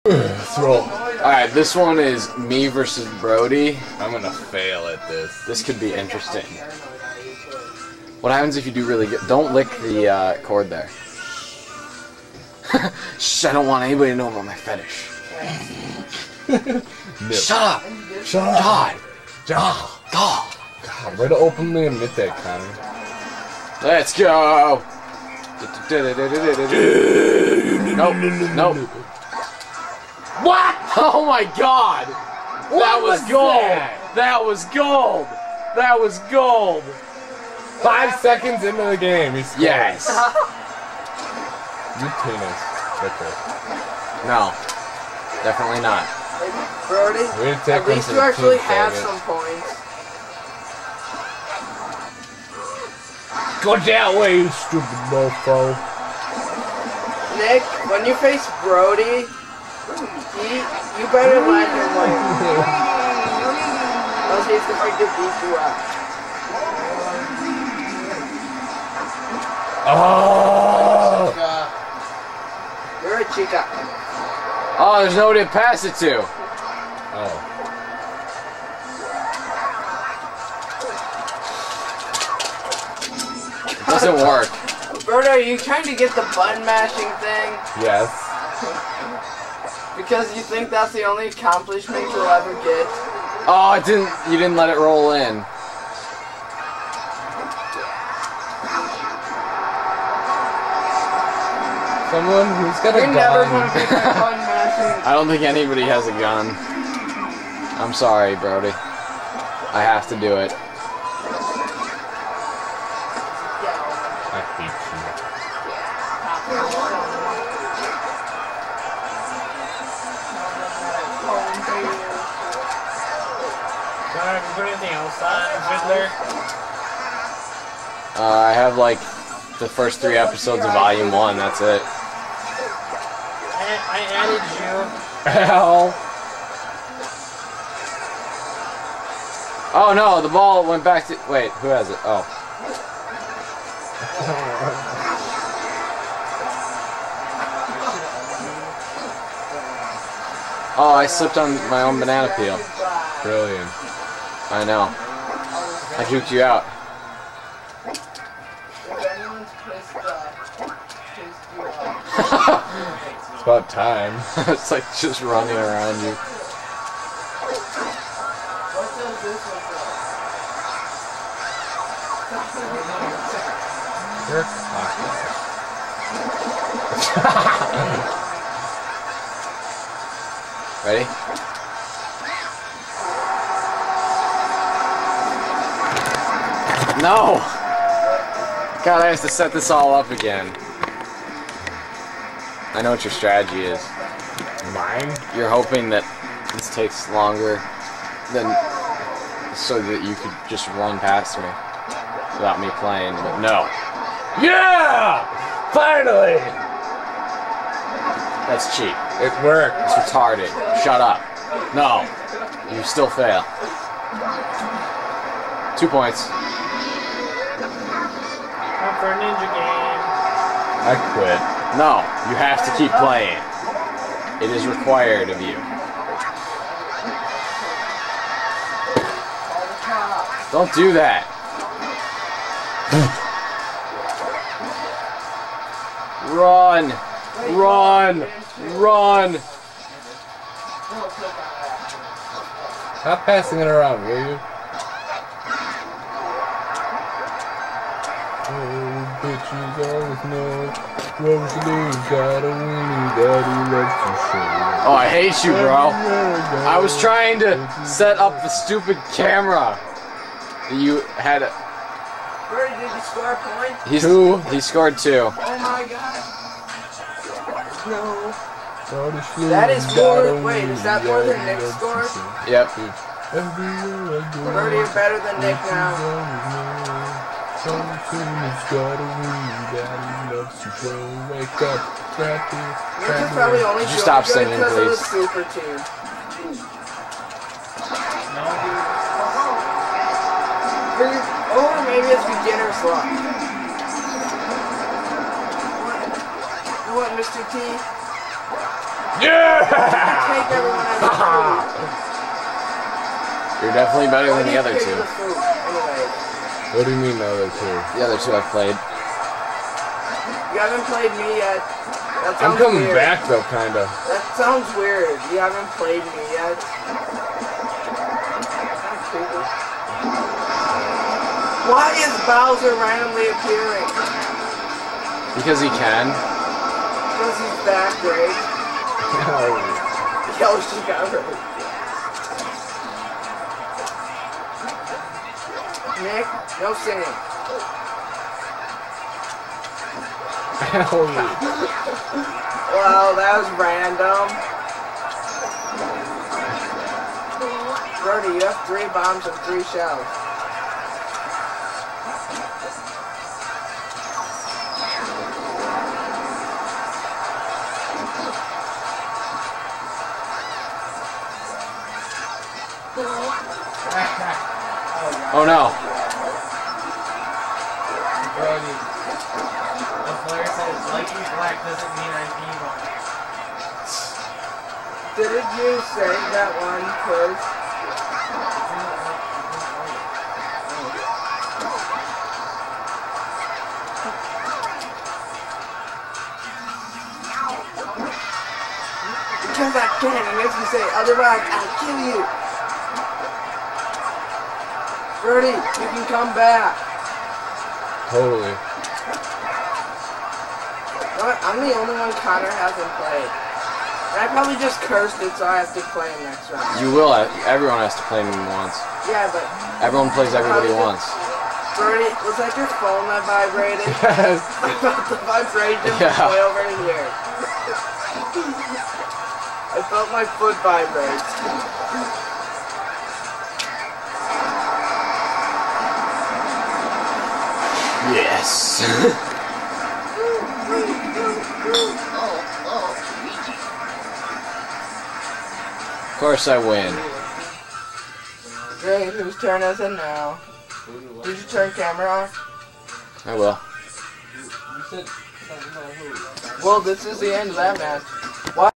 Throw. Alright, this one is me versus Brody. I'm gonna fail at this. This could be interesting. What happens if you do really good? Don't lick the uh, cord there. Shh, I don't want anybody to know about my fetish. Nip. Shut up! Shut up. God! God. God! God, way to openly admit that, Connor. Let's go! Nope, nope. What? Oh my god! that was, was gold! that? That was gold! That was gold! Five seconds into the game, he scored. Yes! You penis. Right there. No. Definitely not. Brody, Way to take at least you actually have faggot. some points. Go that way, you stupid mofo. Nick, when you face Brody, you better let him win. Else he's going to beat you up. Oh! You're a chica. Oh, there's nobody to pass it to. Oh. It doesn't work. Brody, are you trying to get the button mashing thing? Yes. Because you think that's the only accomplishment you'll ever get? Oh, it didn't. You didn't let it roll in. Someone who's got a You're never gun. to get that button mashing. I don't think anybody has a gun. I'm sorry, Brody. I have to do it. I hate you. Put anything else on Uh, I have like the first three episodes of Volume One. That's it. I, I added you. Ow. Oh no, the ball went back to. Wait, who has it? Oh. Oh, I slipped on my own banana peel. Brilliant. I know. I juked you out. If anyone's pissed off, pissed you off. It's about time. it's like just running around you. What does this one say? You're cocky. Ready? No! God, I have to set this all up again. I know what your strategy is. Mine? You're hoping that this takes longer than so that you could just run past me without me playing, but no. Yeah! Finally! That's cheap. It worked. It's retarded. Shut up. No. You still fail. Two points. Time for a ninja game. I quit. No, you have to keep playing. It is required of you. Don't do that. Run! Run! Run! Stop passing it around, will you? Oh, bitches always know. Rosalie's got a weenie that he loves to show. Oh, I hate you, bro. I was trying to set up the stupid camera. You had. A, Brody, did you score a point? he's, Two. He scored two. Oh my god. No. That That is more- wait, is that more than Nick scored? Yep. Brody, you're better than Nick now. Wake up, Nick is probably only Could you doing stop good singing, because of the please? super team. No, dude. Or oh, maybe it's beginner's luck. What, what Mr. T? Yeah! Take everyone out of the You're definitely better than the other Pick two. The food. Anyway, What do you mean the other two? The other two I've played. you haven't played me yet. That I'm coming weird. back though, kinda. That sounds weird. You haven't played me yet. Why is Bowser randomly appearing? Because he can. Because he's that great. Yoshi got hurt. Nick, no singing. Well, that was random. Brody, you have three bombs and three shells. Oh no. Brody. The flare says, like you black doesn't mean I'm evil. Didn't you say that one quiz? Because I can, and if you say otherwise, I'll kill you. Brody, you can come back. Totally. I'm the only one Connor hasn't played. I probably just cursed it, so I have to play him next round. You will. Everyone has to play me once. Yeah, but Everyone plays everybody once. Brody, was that your phone that vibrated? Yes. I felt the vibration Yeah. way over here. I felt my foot vibrate. Yes. of course I win. Great, whose turn is it now? Did you turn camera off? I will. Well, this is the end of that match.